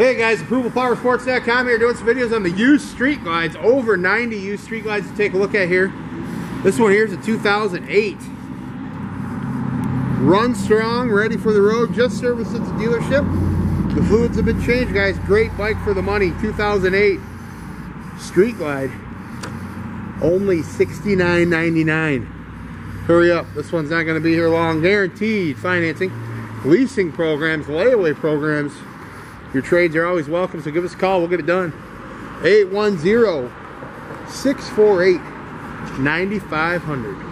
Hey guys, ApprovalPowerSports.com here doing some videos on the used street glides. Over 90 used street glides to take a look at here. This one here is a 2008. Run strong, ready for the road, just serviced at the dealership. The fluids have been changed, guys. Great bike for the money, 2008 street glide. Only $69.99. Hurry up, this one's not gonna be here long. Guaranteed financing, leasing programs, layaway programs. Your trades are always welcome, so give us a call. We'll get it done. 810 648 9500.